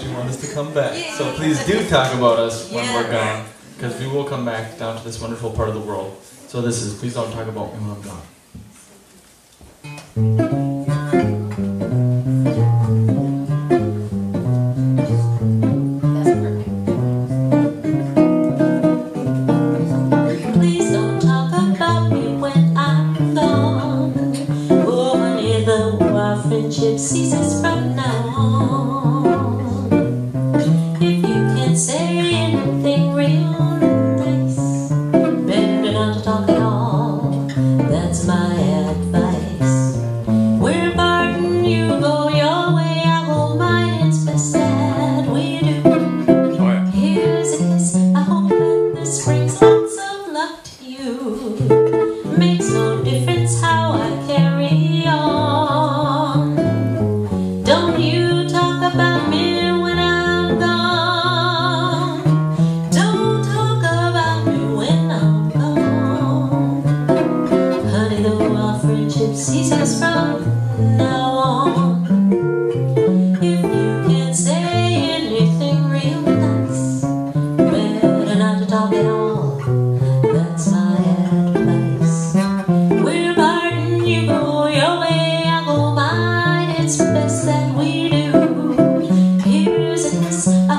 much you want us to come back. So please do talk about us when yeah. we're gone, because we will come back down to this wonderful part of the world. So this is please don't talk about me when I'm gone. gypsies is from now on. to talk at all.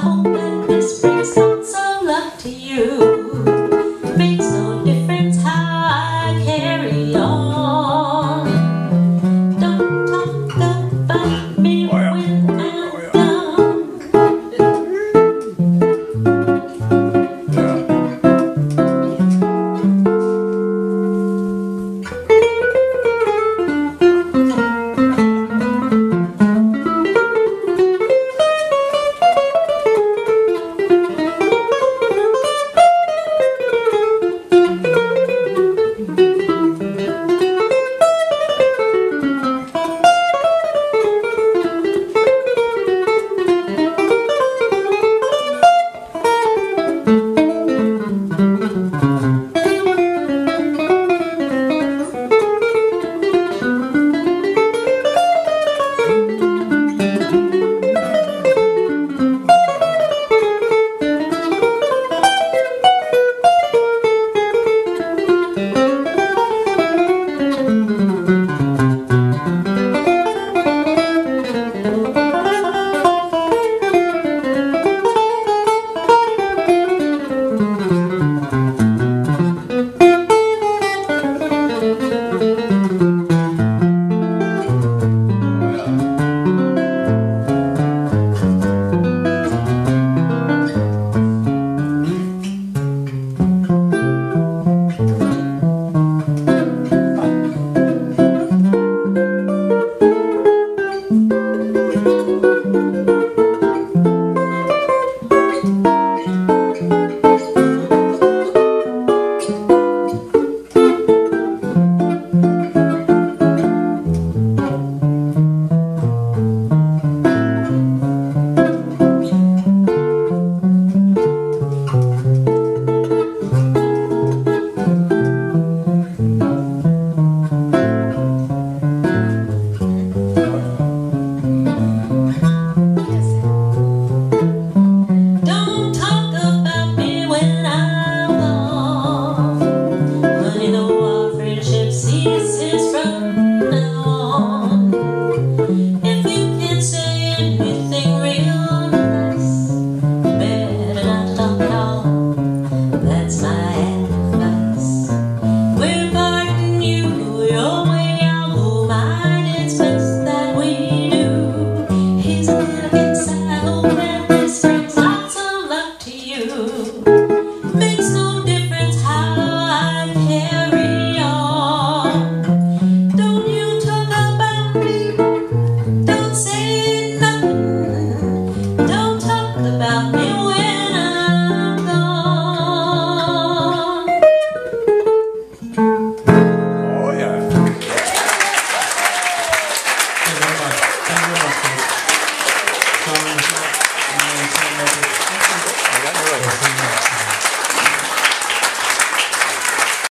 home. Música